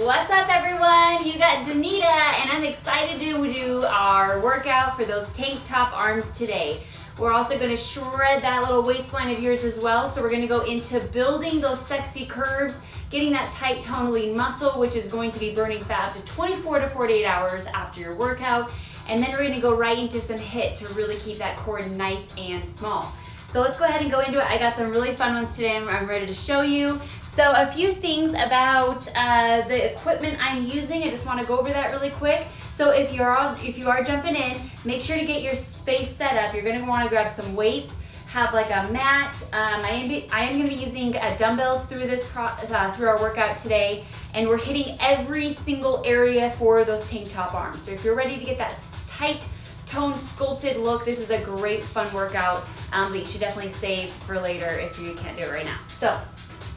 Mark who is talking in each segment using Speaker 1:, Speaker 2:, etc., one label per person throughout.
Speaker 1: What's up everyone? You got Danita and I'm excited to do our workout for those tank top arms today. We're also gonna shred that little waistline of yours as well. So we're gonna go into building those sexy curves, getting that tight lean muscle, which is going to be burning fat up to 24 to 48 hours after your workout. And then we're gonna go right into some HIIT to really keep that core nice and small. So let's go ahead and go into it. I got some really fun ones today I'm ready to show you. So a few things about uh, the equipment I'm using. I just wanna go over that really quick. So if you're all, if you are jumping in, make sure to get your space set up. You're gonna wanna grab some weights, have like a mat. Um, I, am be, I am gonna be using uh, dumbbells through this pro, uh, through our workout today, and we're hitting every single area for those tank top arms. So if you're ready to get that tight, toned, sculpted look, this is a great fun workout um, that you should definitely save for later if you can't do it right now. So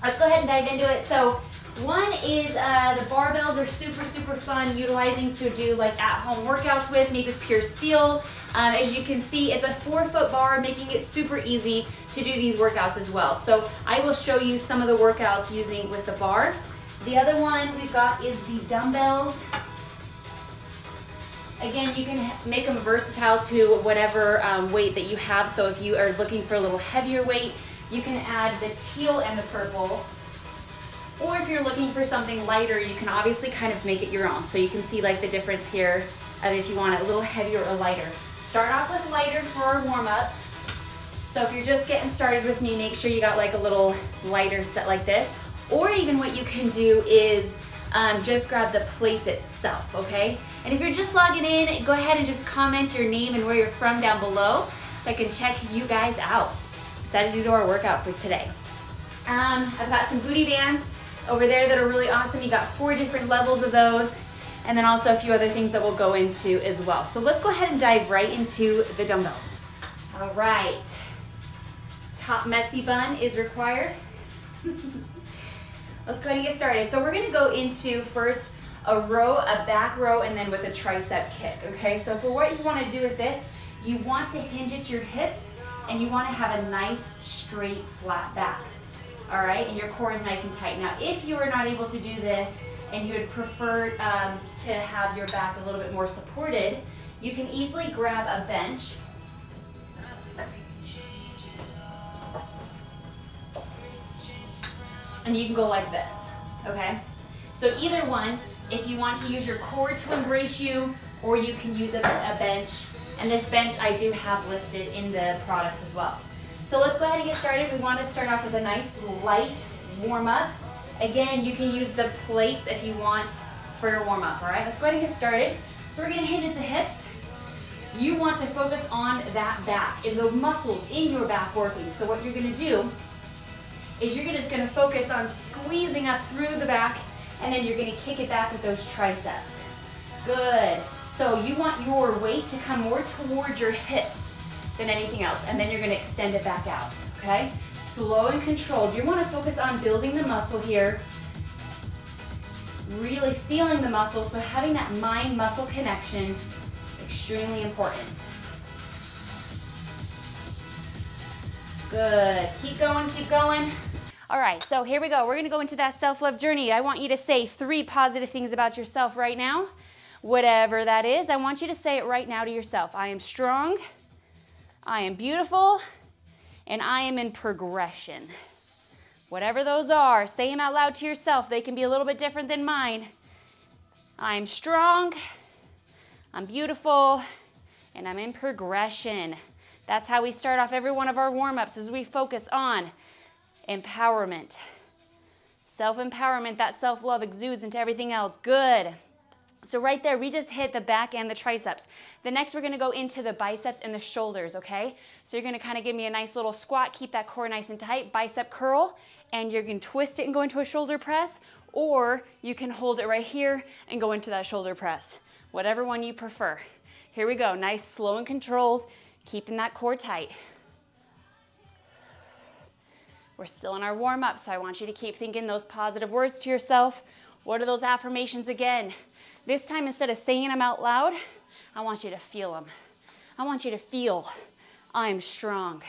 Speaker 1: let's go ahead and dive into it. So one is uh, the barbells are super, super fun utilizing to do like at-home workouts with, with pure steel. Um, as you can see, it's a four foot bar, making it super easy to do these workouts as well. So I will show you some of the workouts using with the bar. The other one we've got is the dumbbells. Again, you can make them versatile to whatever um, weight that you have. So if you are looking for a little heavier weight, you can add the teal and the purple. Or if you're looking for something lighter, you can obviously kind of make it your own. So you can see like the difference here of if you want it a little heavier or lighter. Start off with lighter for our warm up. So if you're just getting started with me, make sure you got like a little lighter set like this. Or even what you can do is um, just grab the plates itself, okay? And if you're just logging in, go ahead and just comment your name and where you're from down below so I can check you guys out. Excited to do our workout for today. Um, I've got some booty bands over there that are really awesome. You got four different levels of those and then also a few other things that we'll go into as well. So let's go ahead and dive right into the dumbbells. All right, top messy bun is required. let's go ahead and get started. So we're gonna go into first a row, a back row, and then with a tricep kick, okay? So for what you wanna do with this, you want to hinge at your hips and you wanna have a nice, straight, flat back, all right? And your core is nice and tight. Now, if you are not able to do this and you would prefer um, to have your back a little bit more supported, you can easily grab a bench and you can go like this, okay? So either one, if you want to use your core to embrace you, or you can use a, a bench. And this bench I do have listed in the products as well. So let's go ahead and get started. We want to start off with a nice light warm up. Again, you can use the plates if you want for your warm up, all right? Let's go ahead and get started. So we're gonna hinge at the hips. You want to focus on that back and the muscles in your back working. So what you're gonna do is you're just gonna focus on squeezing up through the back and then you're gonna kick it back with those triceps. Good. So you want your weight to come more towards your hips than anything else, and then you're gonna extend it back out, okay? Slow and controlled. You wanna focus on building the muscle here, really feeling the muscle, so having that mind-muscle connection, extremely important. Good, keep going, keep going. All right, so here we go. We're gonna go into that self-love journey. I want you to say three positive things about yourself right now. Whatever that is, I want you to say it right now to yourself. I am strong, I am beautiful, and I am in progression. Whatever those are, say them out loud to yourself. They can be a little bit different than mine. I'm strong, I'm beautiful, and I'm in progression. That's how we start off every one of our warm-ups as we focus on empowerment. Self-empowerment, that self-love exudes into everything else. Good. So right there, we just hit the back and the triceps. The next, we're gonna go into the biceps and the shoulders, okay? So you're gonna kind of give me a nice little squat, keep that core nice and tight, bicep curl, and you can twist it and go into a shoulder press, or you can hold it right here and go into that shoulder press. Whatever one you prefer. Here we go, nice, slow and controlled, keeping that core tight. We're still in our warm up, so I want you to keep thinking those positive words to yourself. What are those affirmations again? This time, instead of saying them out loud, I want you to feel them. I want you to feel, I am strong.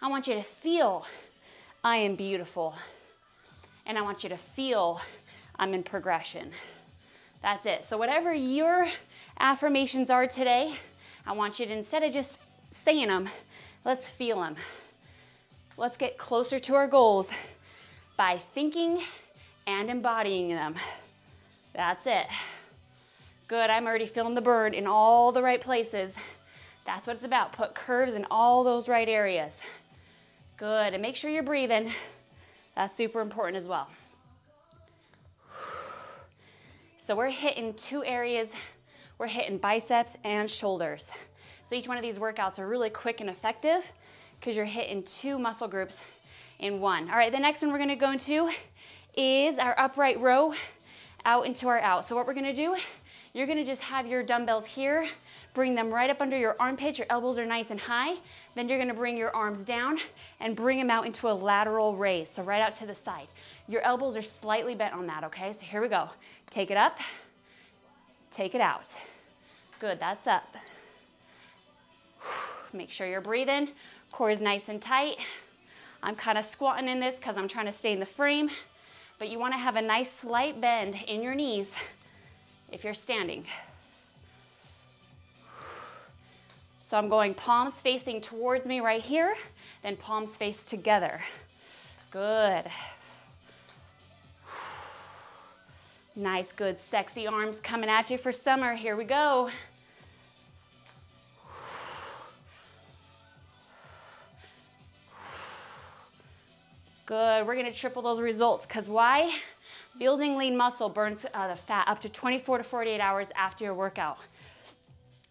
Speaker 1: I want you to feel, I am beautiful. And I want you to feel, I'm in progression. That's it. So whatever your affirmations are today, I want you to, instead of just saying them, let's feel them. Let's get closer to our goals by thinking and embodying them. That's it. Good, I'm already feeling the burn in all the right places. That's what it's about. Put curves in all those right areas. Good, and make sure you're breathing. That's super important as well. So we're hitting two areas. We're hitting biceps and shoulders. So each one of these workouts are really quick and effective because you're hitting two muscle groups in one. All right, the next one we're gonna go into is our upright row out into our out. So what we're gonna do, you're gonna just have your dumbbells here, bring them right up under your armpits, your elbows are nice and high. Then you're gonna bring your arms down and bring them out into a lateral raise, so right out to the side. Your elbows are slightly bent on that, okay? So here we go. Take it up, take it out. Good, that's up. Make sure you're breathing. Core is nice and tight. I'm kind of squatting in this because I'm trying to stay in the frame, but you wanna have a nice slight bend in your knees if you're standing. So I'm going palms facing towards me right here, then palms face together. Good. Nice, good, sexy arms coming at you for summer. Here we go. Good, we're gonna triple those results, because why? Building lean muscle burns uh, the fat up to 24 to 48 hours after your workout.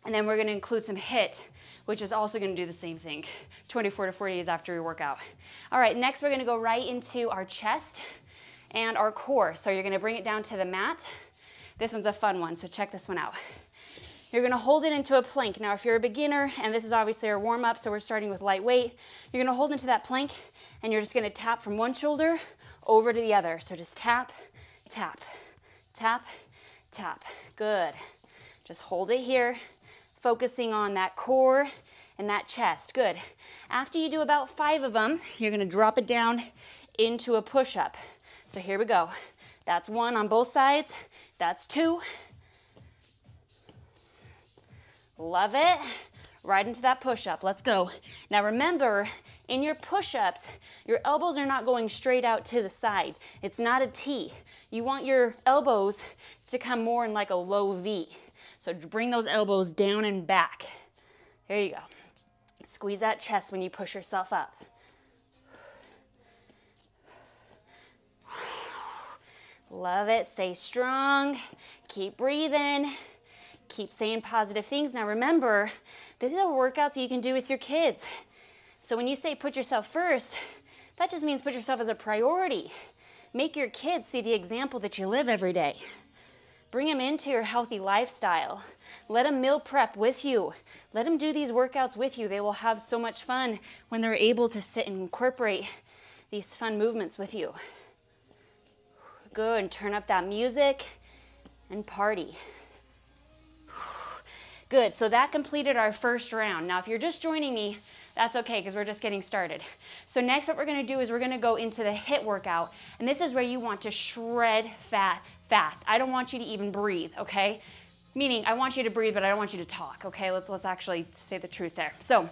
Speaker 1: And then we're gonna include some HIIT, which is also gonna do the same thing, 24 to 40 days after your workout. All right, next we're gonna go right into our chest and our core. So you're gonna bring it down to the mat. This one's a fun one, so check this one out. You're gonna hold it into a plank. Now, if you're a beginner, and this is obviously our warm up, so we're starting with light weight, you're gonna hold into that plank and you're just gonna tap from one shoulder over to the other. So just tap, tap, tap, tap. Good. Just hold it here, focusing on that core and that chest. Good. After you do about five of them, you're gonna drop it down into a push-up. So here we go. That's one on both sides. That's two. Love it. Right into that push-up. Let's go. Now remember, in your push-ups, your elbows are not going straight out to the side. It's not a T. You want your elbows to come more in like a low V. So bring those elbows down and back. There you go. Squeeze that chest when you push yourself up. Love it. Stay strong. Keep breathing. Keep saying positive things. Now remember, this is a workout that you can do with your kids. So when you say put yourself first, that just means put yourself as a priority. Make your kids see the example that you live every day. Bring them into your healthy lifestyle. Let them meal prep with you. Let them do these workouts with you. They will have so much fun when they're able to sit and incorporate these fun movements with you. Good, and turn up that music and party. Good, so that completed our first round. Now, if you're just joining me, that's okay because we're just getting started. So next what we're gonna do is we're gonna go into the HIIT workout, and this is where you want to shred fat fast. I don't want you to even breathe, okay? Meaning, I want you to breathe, but I don't want you to talk, okay? Let's, let's actually say the truth there. So,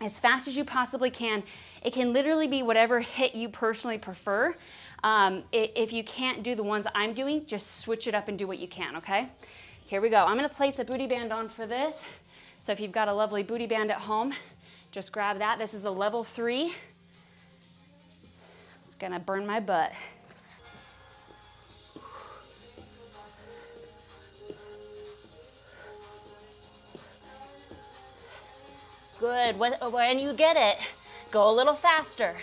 Speaker 1: as fast as you possibly can. It can literally be whatever HIIT you personally prefer. Um, if you can't do the ones I'm doing, just switch it up and do what you can, okay? Here we go. I'm gonna place a booty band on for this. So if you've got a lovely booty band at home, just grab that. This is a level three. It's gonna burn my butt. Good, when you get it, go a little faster.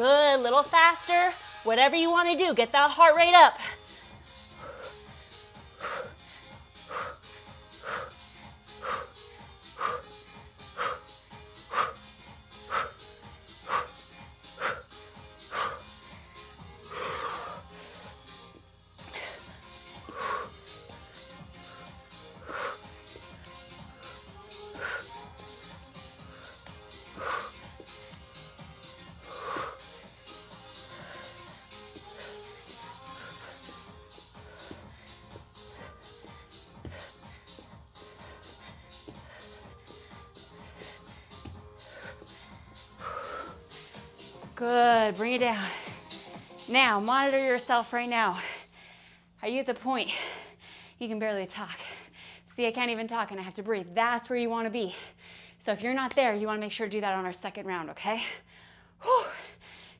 Speaker 1: Good, a little faster. Whatever you want to do, get that heart rate up. Down. Now, monitor yourself right now. Are you at the point you can barely talk? See, I can't even talk and I have to breathe. That's where you want to be. So if you're not there, you want to make sure to do that on our second round, okay? Whew.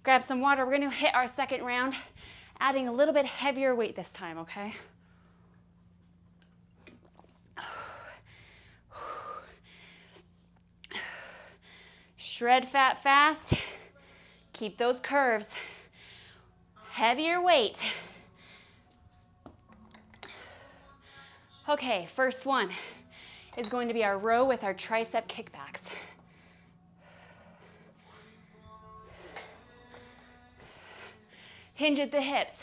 Speaker 1: Grab some water. We're going to hit our second round, adding a little bit heavier weight this time, okay? Shred fat fast. Keep those curves. Heavier weight. Okay, first one is going to be our row with our tricep kickbacks. Hinge at the hips.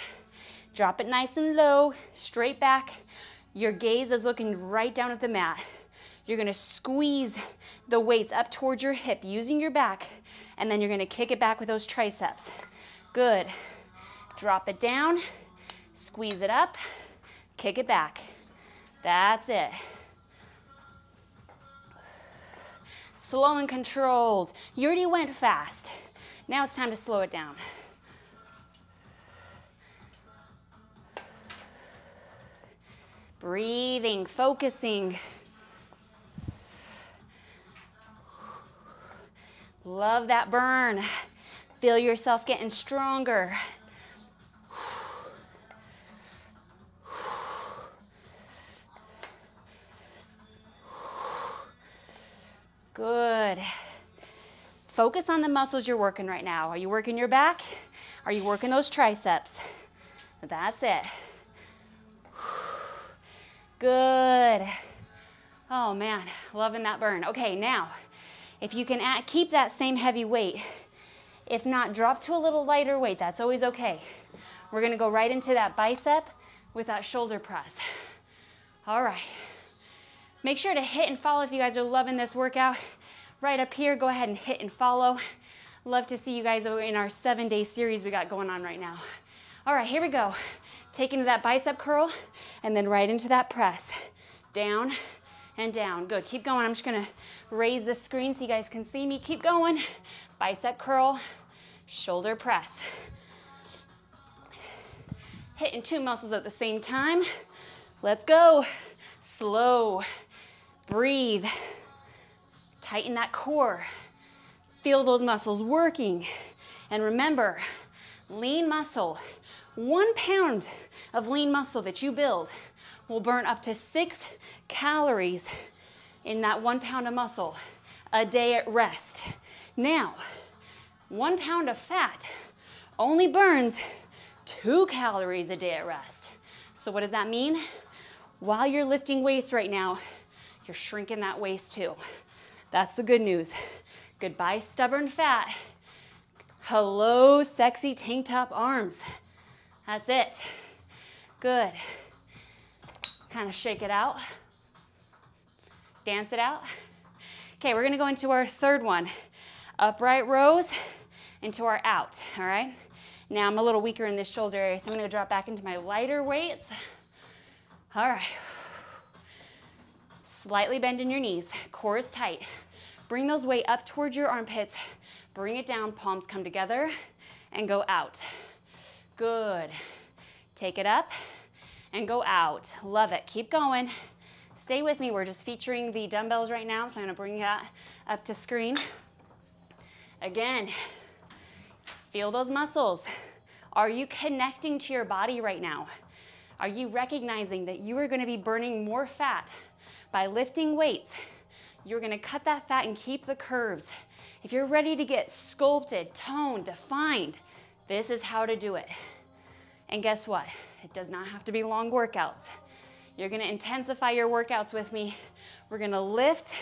Speaker 1: Drop it nice and low, straight back. Your gaze is looking right down at the mat. You're gonna squeeze the weights up towards your hip using your back, and then you're gonna kick it back with those triceps. Good. Drop it down, squeeze it up, kick it back. That's it. Slow and controlled. You already went fast. Now it's time to slow it down. Breathing, focusing. Love that burn. Feel yourself getting stronger. Good. Focus on the muscles you're working right now. Are you working your back? Are you working those triceps? That's it. Good. Oh man, loving that burn. Okay, now if you can keep that same heavy weight, if not, drop to a little lighter weight. That's always okay. We're gonna go right into that bicep with that shoulder press. All right. Make sure to hit and follow if you guys are loving this workout. Right up here, go ahead and hit and follow. Love to see you guys in our seven day series we got going on right now. All right, here we go. Take into that bicep curl and then right into that press. Down, and down. Good, keep going. I'm just gonna raise the screen so you guys can see me. Keep going. Bicep curl, shoulder press. Hitting two muscles at the same time. Let's go. Slow, breathe. Tighten that core. Feel those muscles working. And remember, lean muscle, one pound of lean muscle that you build will burn up to six calories in that one pound of muscle a day at rest. Now, one pound of fat only burns two calories a day at rest. So what does that mean? While you're lifting weights right now, you're shrinking that waist too. That's the good news. Goodbye stubborn fat. Hello sexy tank top arms. That's it. Good. Kind of shake it out. Dance it out. Okay, we're gonna go into our third one. Upright rows into our out, all right? Now I'm a little weaker in this shoulder area, so I'm gonna drop back into my lighter weights. All right. Slightly bend in your knees, core is tight. Bring those weight up towards your armpits. Bring it down, palms come together and go out. Good. Take it up and go out. Love it. Keep going. Stay with me. We're just featuring the dumbbells right now, so I'm gonna bring that up to screen. Again, feel those muscles. Are you connecting to your body right now? Are you recognizing that you are gonna be burning more fat by lifting weights? You're gonna cut that fat and keep the curves. If you're ready to get sculpted, toned, defined, this is how to do it. And guess what? It does not have to be long workouts. You're gonna intensify your workouts with me. We're gonna lift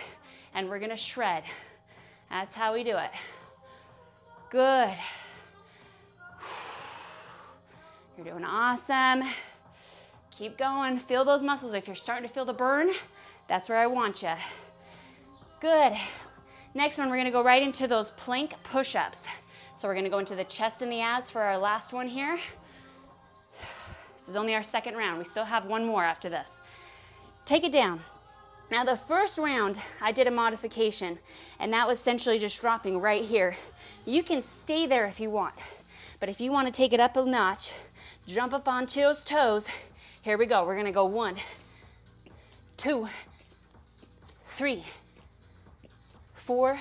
Speaker 1: and we're gonna shred. That's how we do it. Good. You're doing awesome. Keep going, feel those muscles. If you're starting to feel the burn, that's where I want you. Good. Next one, we're gonna go right into those plank push-ups. So we're gonna go into the chest and the abs for our last one here. This is only our second round. We still have one more after this. Take it down. Now the first round, I did a modification, and that was essentially just dropping right here. You can stay there if you want, but if you wanna take it up a notch, jump up onto those toes. Here we go, we're gonna go one, two, three, four,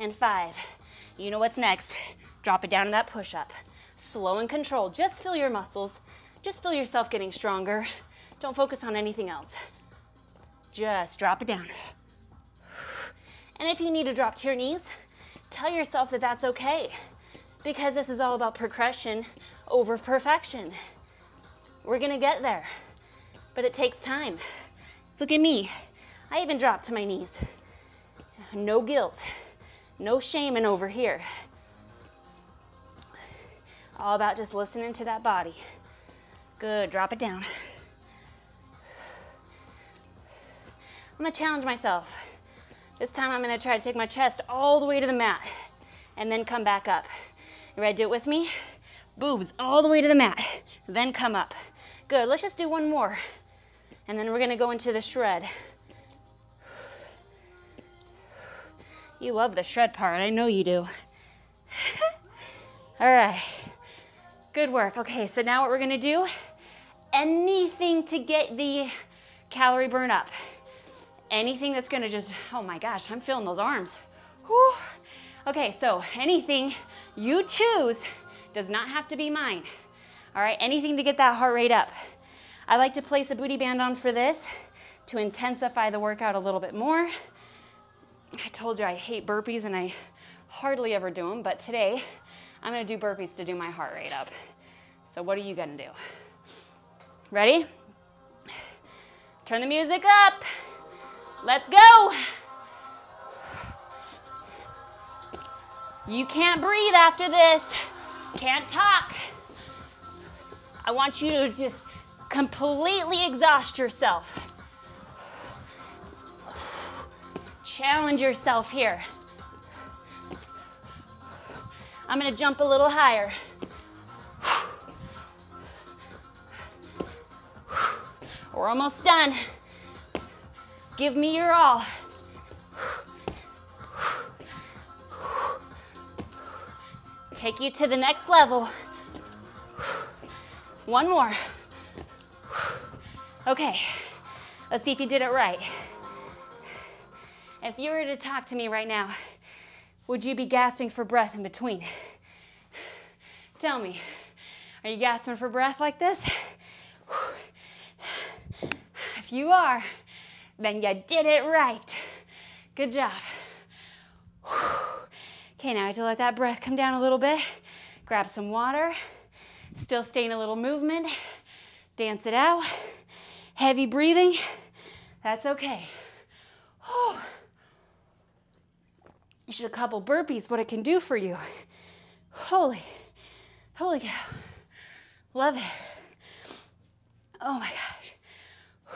Speaker 1: and five. You know what's next. Drop it down to that push-up. Slow and controlled, just feel your muscles. Just feel yourself getting stronger. Don't focus on anything else. Just drop it down. And if you need to drop to your knees, tell yourself that that's okay because this is all about progression over perfection. We're gonna get there, but it takes time. Look at me. I even dropped to my knees. No guilt, no shaming over here. All about just listening to that body. Good, drop it down. I'm gonna challenge myself. This time I'm gonna try to take my chest all the way to the mat and then come back up. You ready to do it with me? Boobs all the way to the mat, then come up. Good, let's just do one more. And then we're gonna go into the shred. You love the shred part, I know you do. all right, good work. Okay, so now what we're gonna do, anything to get the calorie burn up anything that's gonna just, oh my gosh, I'm feeling those arms. Whew. Okay, so anything you choose does not have to be mine. All right, anything to get that heart rate up. I like to place a booty band on for this to intensify the workout a little bit more. I told you I hate burpees and I hardly ever do them, but today I'm gonna do burpees to do my heart rate up. So what are you gonna do? Ready? Turn the music up. Let's go. You can't breathe after this. Can't talk. I want you to just completely exhaust yourself. Challenge yourself here. I'm gonna jump a little higher. We're almost done. Give me your all. Take you to the next level. One more. Okay, let's see if you did it right. If you were to talk to me right now, would you be gasping for breath in between? Tell me, are you gasping for breath like this? If you are, then you did it right. Good job. Okay, now I have to let that breath come down a little bit. Grab some water. Still staying a little movement. Dance it out. Heavy breathing. That's okay. You should a couple burpees, what it can do for you. Holy, holy cow. Love it. Oh my gosh.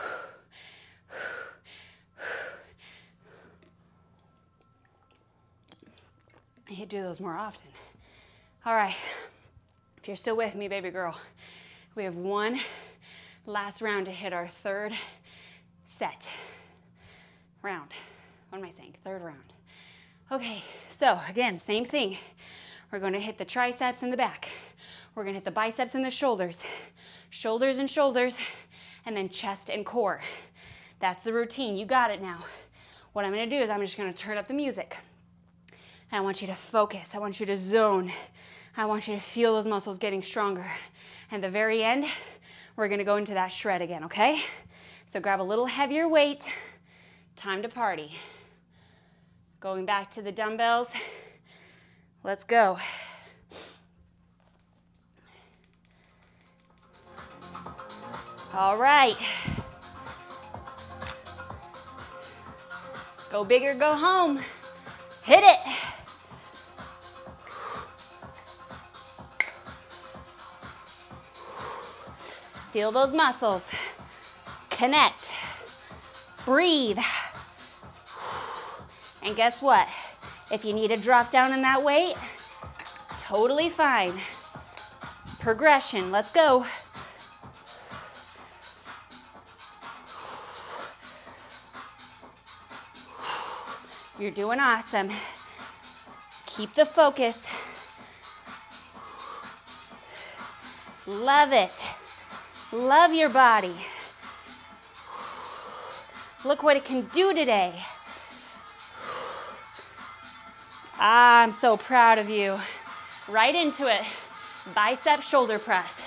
Speaker 1: I need to do those more often. All right, if you're still with me, baby girl, we have one last round to hit our third set. Round. What am I saying? Third round. Okay, so again, same thing. We're gonna hit the triceps in the back. We're gonna hit the biceps and the shoulders. Shoulders and shoulders, and then chest and core. That's the routine, you got it now. What I'm gonna do is I'm just gonna turn up the music. I want you to focus. I want you to zone. I want you to feel those muscles getting stronger. And the very end, we're gonna go into that shred again, okay? So grab a little heavier weight. Time to party. Going back to the dumbbells. Let's go. All right. Go big or go home. Hit it. Feel those muscles. Connect. Breathe. And guess what? If you need to drop down in that weight, totally fine. Progression, let's go. You're doing awesome. Keep the focus. Love it. Love your body. Look what it can do today. Ah, I'm so proud of you. Right into it. Bicep shoulder press.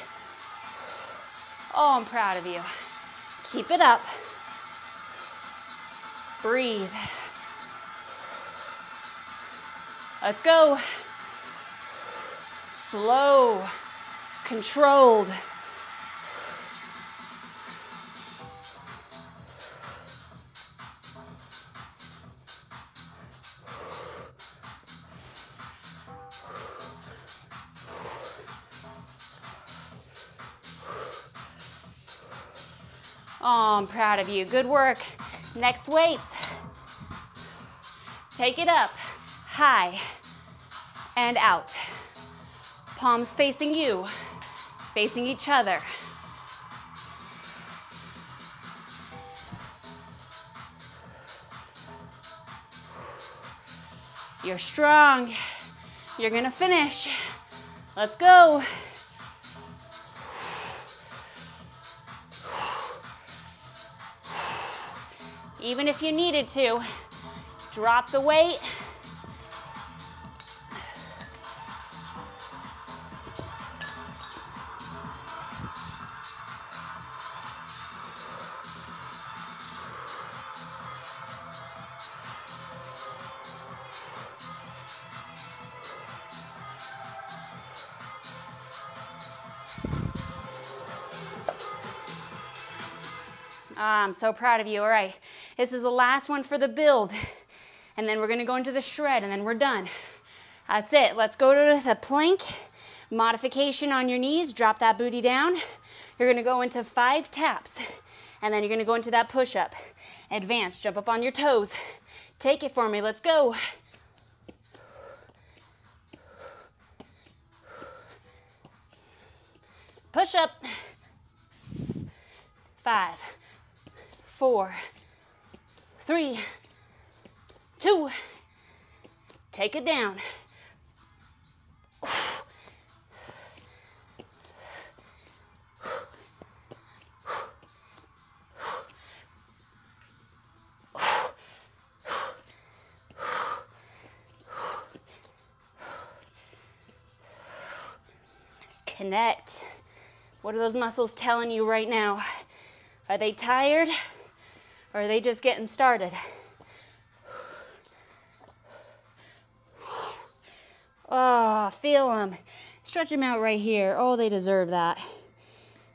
Speaker 1: Oh, I'm proud of you. Keep it up. Breathe. Let's go. Slow, controlled. Proud of you. Good work. Next weights. Take it up, high, and out. Palms facing you, facing each other. You're strong. You're gonna finish. Let's go. Even if you needed to, drop the weight. Ah, I'm so proud of you. All right, this is the last one for the build. And then we're gonna go into the shred and then we're done. That's it. Let's go to the plank. Modification on your knees. Drop that booty down. You're gonna go into five taps. And then you're gonna go into that push-up. Advance, jump up on your toes. Take it for me, let's go. Push up. Five, four, three, two, take it down. Connect. What are those muscles telling you right now? Are they tired? Or are they just getting started? Oh, feel them. Stretch them out right here. Oh, they deserve that.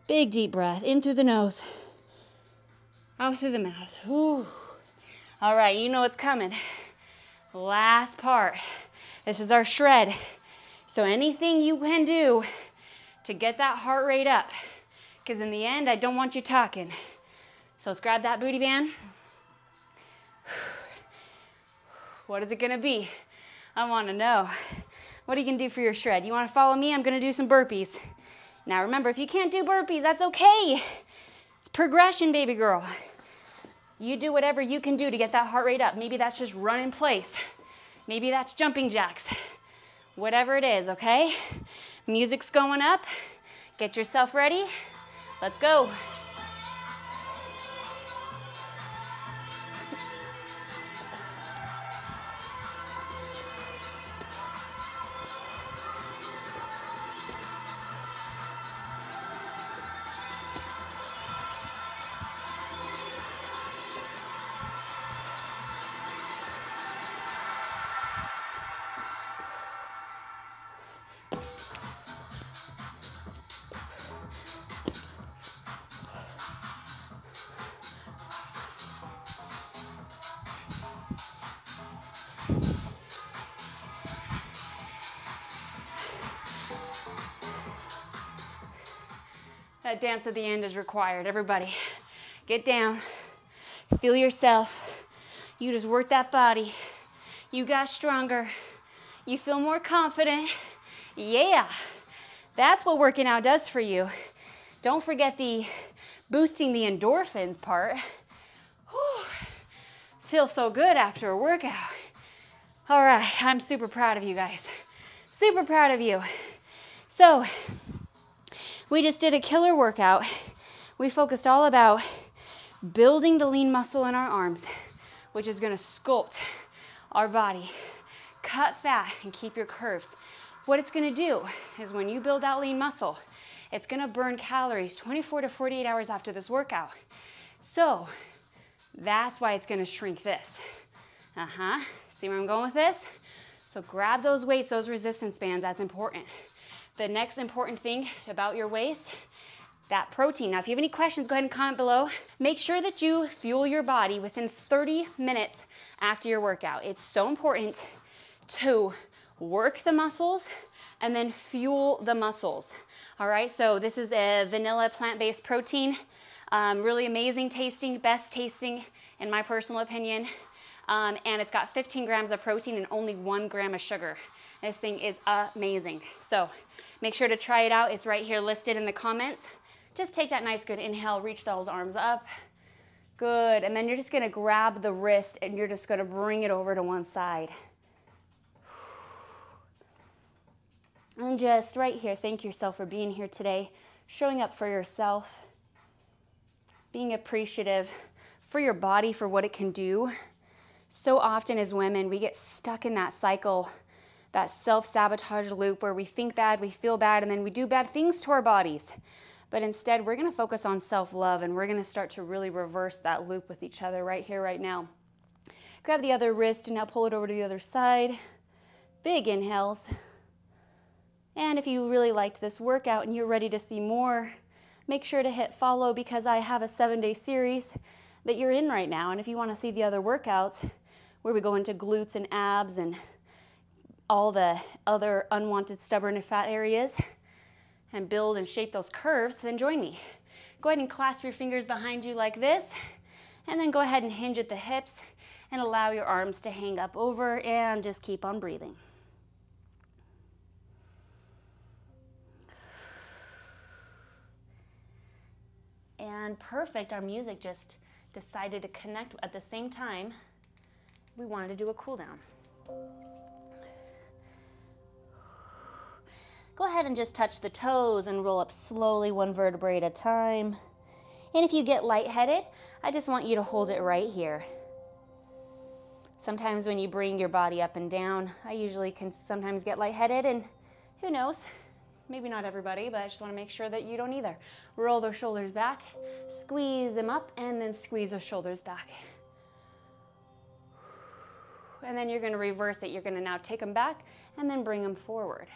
Speaker 1: Big deep breath in through the nose, out through the mouth. Ooh. All right, you know what's coming. Last part. This is our shred. So anything you can do to get that heart rate up, because in the end, I don't want you talking. So let's grab that booty band. What is it gonna be? I wanna know. What are you gonna do for your shred? You wanna follow me? I'm gonna do some burpees. Now remember, if you can't do burpees, that's okay. It's progression, baby girl. You do whatever you can do to get that heart rate up. Maybe that's just run in place. Maybe that's jumping jacks. Whatever it is, okay? Music's going up. Get yourself ready. Let's go. Dance at the end is required. Everybody, get down. Feel yourself. You just work that body. You got stronger. You feel more confident. Yeah, that's what working out does for you. Don't forget the boosting the endorphins part. Whew. Feel so good after a workout. All right, I'm super proud of you guys. Super proud of you. So, we just did a killer workout. We focused all about building the lean muscle in our arms, which is gonna sculpt our body, cut fat, and keep your curves. What it's gonna do is when you build that lean muscle, it's gonna burn calories 24 to 48 hours after this workout. So that's why it's gonna shrink this. Uh-huh, see where I'm going with this? So grab those weights, those resistance bands, that's important. The next important thing about your waist, that protein. Now, if you have any questions, go ahead and comment below. Make sure that you fuel your body within 30 minutes after your workout. It's so important to work the muscles and then fuel the muscles. All right, so this is a vanilla plant-based protein. Um, really amazing tasting, best tasting in my personal opinion. Um, and it's got 15 grams of protein and only one gram of sugar. This thing is amazing. So make sure to try it out. It's right here listed in the comments. Just take that nice good inhale, reach those arms up. Good, and then you're just gonna grab the wrist and you're just gonna bring it over to one side. And just right here, thank yourself for being here today, showing up for yourself, being appreciative for your body, for what it can do. So often as women, we get stuck in that cycle, that self sabotage loop where we think bad, we feel bad, and then we do bad things to our bodies. But instead, we're gonna focus on self love and we're gonna start to really reverse that loop with each other right here, right now. Grab the other wrist and now pull it over to the other side. Big inhales. And if you really liked this workout and you're ready to see more, make sure to hit follow because I have a seven day series that you're in right now. And if you wanna see the other workouts where we go into glutes and abs and all the other unwanted stubborn and fat areas and build and shape those curves, then join me. Go ahead and clasp your fingers behind you like this, and then go ahead and hinge at the hips and allow your arms to hang up over and just keep on breathing. And perfect, our music just decided to connect at the same time. We wanted to do a cool down. Go ahead and just touch the toes and roll up slowly one vertebrae at a time. And if you get lightheaded, I just want you to hold it right here. Sometimes when you bring your body up and down, I usually can sometimes get lightheaded and who knows, maybe not everybody, but I just wanna make sure that you don't either. Roll those shoulders back, squeeze them up, and then squeeze those shoulders back. And then you're gonna reverse it. You're gonna now take them back and then bring them forward.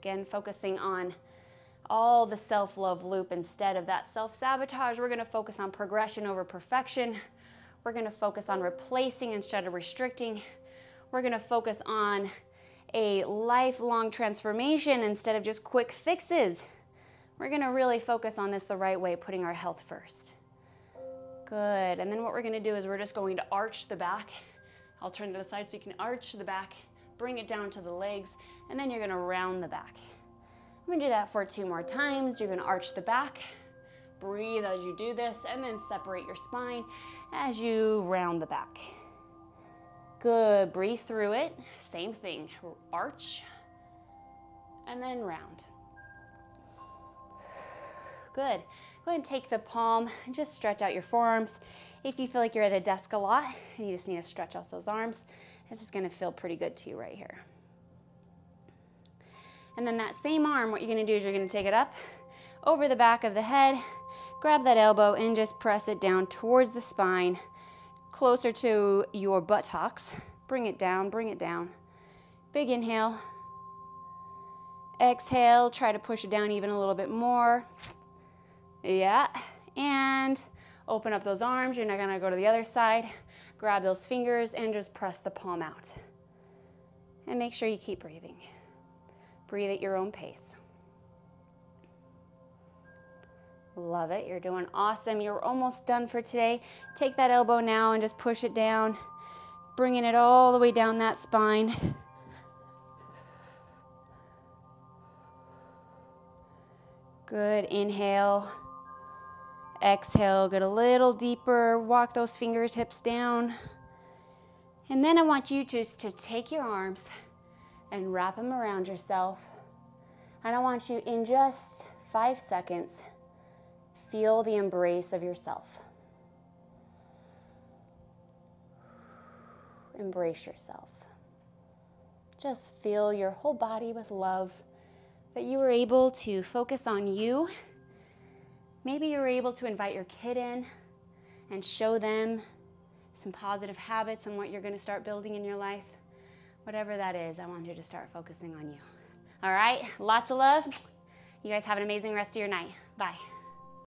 Speaker 1: Again, focusing on all the self-love loop instead of that self-sabotage. We're gonna focus on progression over perfection. We're gonna focus on replacing instead of restricting. We're gonna focus on a lifelong transformation instead of just quick fixes. We're gonna really focus on this the right way, putting our health first. Good, and then what we're gonna do is we're just going to arch the back. I'll turn to the side so you can arch the back bring it down to the legs, and then you're gonna round the back. I'm gonna do that for two more times. You're gonna arch the back, breathe as you do this, and then separate your spine as you round the back. Good, breathe through it. Same thing, arch, and then round. Good. Go ahead and take the palm and just stretch out your forearms. If you feel like you're at a desk a lot you just need to stretch out those arms, this is gonna feel pretty good to you right here. And then that same arm, what you're gonna do is you're gonna take it up over the back of the head, grab that elbow and just press it down towards the spine, closer to your buttocks. Bring it down, bring it down. Big inhale. Exhale, try to push it down even a little bit more. Yeah, and open up those arms. You're not gonna go to the other side. Grab those fingers and just press the palm out. And make sure you keep breathing. Breathe at your own pace. Love it. You're doing awesome. You're almost done for today. Take that elbow now and just push it down, bringing it all the way down that spine. Good. Inhale. Exhale, get a little deeper, walk those fingertips down. And then I want you just to take your arms and wrap them around yourself. And I want you in just five seconds, feel the embrace of yourself. Embrace yourself. Just feel your whole body with love that you were able to focus on you. Maybe you were able to invite your kid in and show them some positive habits and what you're going to start building in your life. Whatever that is, I want you to start focusing on you. All right, lots of love. You guys have an amazing rest of your night. Bye.